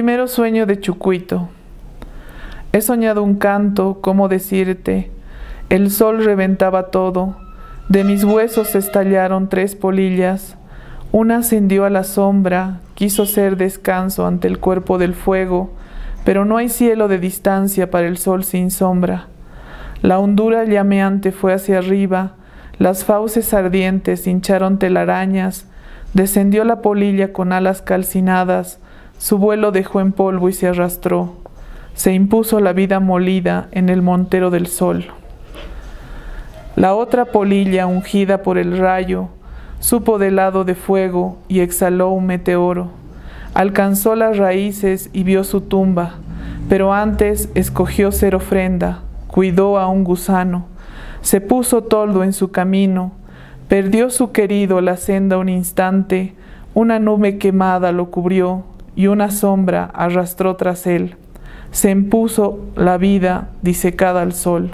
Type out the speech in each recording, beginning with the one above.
Primero sueño de Chucuito. He soñado un canto, como decirte, el sol reventaba todo, de mis huesos estallaron tres polillas, una ascendió a la sombra, quiso ser descanso ante el cuerpo del fuego, pero no hay cielo de distancia para el sol sin sombra. La hondura llameante fue hacia arriba, las fauces ardientes hincharon telarañas, descendió la polilla con alas calcinadas, su vuelo dejó en polvo y se arrastró. Se impuso la vida molida en el montero del sol. La otra polilla, ungida por el rayo, supo del lado de fuego y exhaló un meteoro. Alcanzó las raíces y vio su tumba, pero antes escogió ser ofrenda, cuidó a un gusano, se puso toldo en su camino, perdió su querido la senda un instante, una nube quemada lo cubrió, y una sombra arrastró tras él. Se impuso la vida disecada al sol.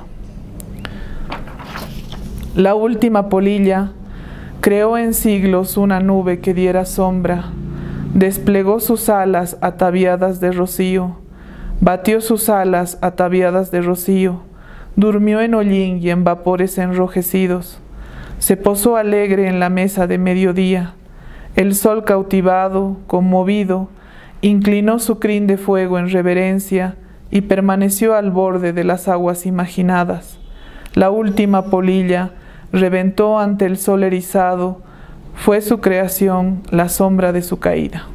La última polilla creó en siglos una nube que diera sombra, desplegó sus alas ataviadas de rocío, batió sus alas ataviadas de rocío, durmió en hollín y en vapores enrojecidos, se posó alegre en la mesa de mediodía, el sol cautivado, conmovido, inclinó su crin de fuego en reverencia y permaneció al borde de las aguas imaginadas. La última polilla reventó ante el sol erizado, fue su creación la sombra de su caída.